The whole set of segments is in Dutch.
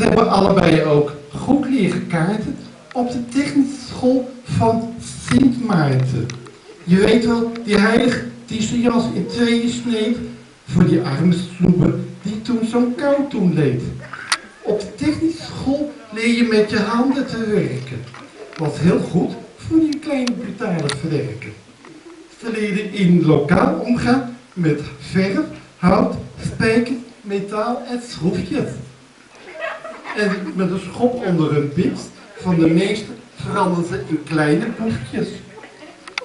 Ze hebben allebei ook goed leren kaarten op de technische school van Sint Maarten. Je weet wel, die heilige die zijn jas in tweeën sneed voor die arme sloepen die toen zo'n kou toen leed. Op de technische school leer je met je handen te werken. Was heel goed voor die kleine brutale verwerken. Ze leren in lokaal omgaan met verf, hout, spijker, metaal en schroefjes. En met een schop onder hun pips van de meeste veranderden ze in kleine boefjes.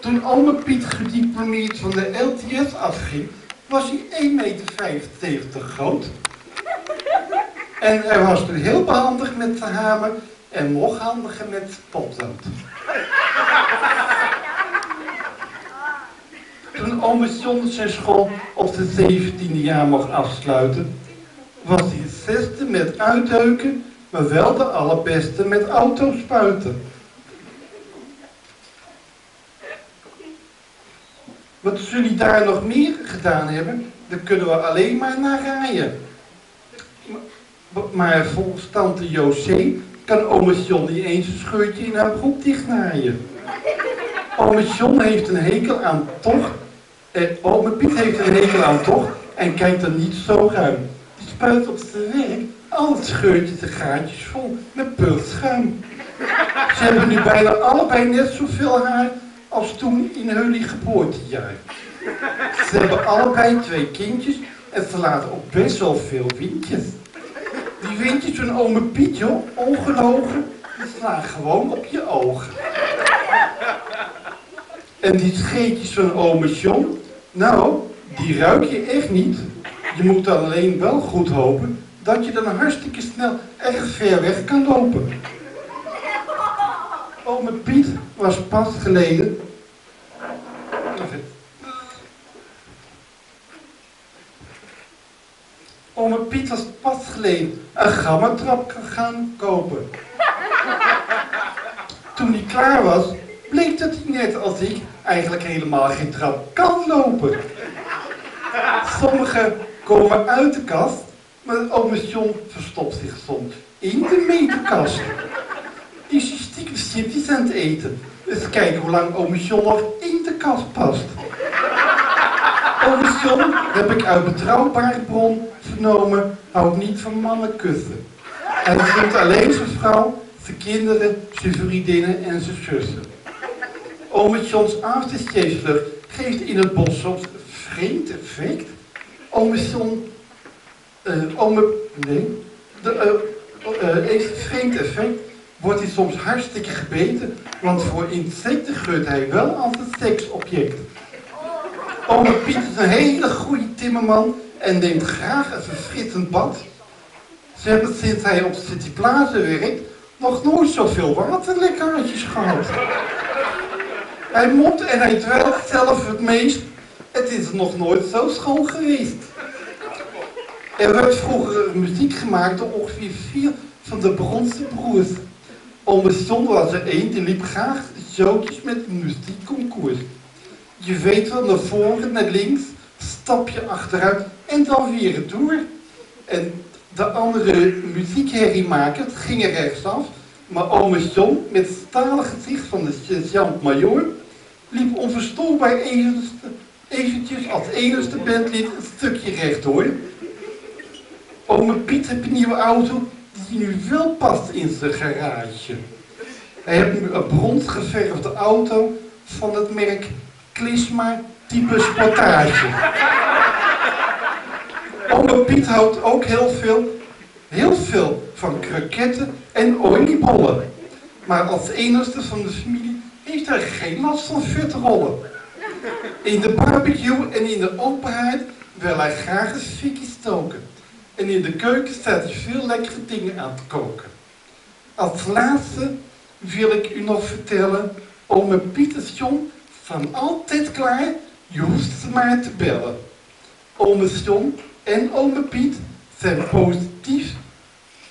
Toen ome Piet gediplomeerd van de LTS afging, was hij 1,75 meter groot. En hij was toen heel behandig met de hamer en nog handiger met potlood. Toen ome John zijn school op de 17e jaar mocht afsluiten, was hij zesde met uitheuken, maar wel de allerbeste met autospuiten. Wat jullie daar nog meer gedaan hebben, daar kunnen we alleen maar naar raaien. Maar volgens tante José kan ome John niet eens een scheurtje in haar broek dichtnaaien. Ome John heeft een hekel aan toch. En ome Piet heeft een hekel aan toch en kijkt er niet zo ruim. Spuit op zijn werk al het scheurtjes en gaatjes vol met pulschuim. Ze hebben nu bijna allebei net zoveel haar als toen in hun geboortejaar. Ze hebben allebei twee kindjes en ze laten ook best wel veel windjes. Die windjes van ome Piet, joh, ongelogen, die slaan gewoon op je ogen. En die scheetjes van ome John, nou, die ruik je echt niet. Je moet alleen wel goed hopen dat je dan hartstikke snel echt ver weg kan lopen. Ome Piet was pas geleden Ome Piet was pas geleden een gammatrap gaan kopen. Toen hij klaar was, bleek dat hij net als ik eigenlijk helemaal geen trap kan lopen. Sommigen komen uit de kast, maar ome John verstopt zich soms in de meterkast. Is stiekem chipjes aan het eten. Dus kijken hoe lang ome John nog in de kast past. Ome John heb ik uit betrouwbare bron vernomen, houdt niet van mannen kussen. Hij vindt alleen zijn vrouw, zijn kinderen, zijn vriendinnen en zijn zussen. Ome Johns geeft in het bos soms vreemd effect. John, uh, ome, nee, de, uh, uh, vreemd effect wordt hij soms hartstikke gebeten, want voor insecten geurt hij wel als een seksobject. Ome Piet is een hele goede timmerman en neemt graag een verfrissend bad. Ze hebben sinds hij op City Plaza werkt nog nooit zoveel waterlekkages gehad. Hij mopt en hij dwelt zelf het meest. Het is nog nooit zo schoon geweest. Er werd vroeger muziek gemaakt door ongeveer vier van de bronzen broers. Ome John was er één die liep graag showtjes met een muziekconcours. Je weet wel, naar voren, naar links, stapje achteruit en dan weer door. En de andere muziekherriemaker ging er rechtsaf, maar ome John met het stalen gezicht van de sergeant-major liep onverstoorbaar eventjes als enigste bandlid een stukje rechtdoor. Ome Piet heeft een nieuwe auto die nu wel past in zijn garage. Hij heeft nu een brons geverfde auto van het merk Klisma type sportage. Ome Piet houdt ook heel veel, heel veel van kroketten en oliebollen. Maar als enigste van de familie heeft hij geen last van vetrollen. In de barbecue en in de openheid wil hij graag een fikkie stoken. En in de keuken staat hij veel lekkere dingen aan te koken. Als laatste wil ik u nog vertellen, ome is John van altijd klaar, je hoeft maar te bellen. Ome John en ome Piet zijn positief,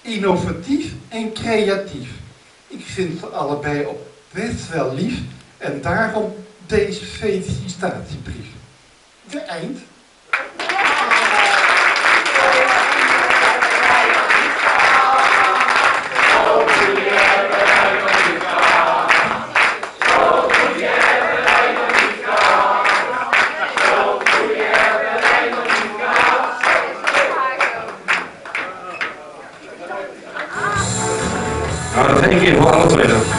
innovatief en creatief. Ik vind ze allebei op best wel lief en daarom deze felicitatiebrief. De eind. Dat één keer voor alle.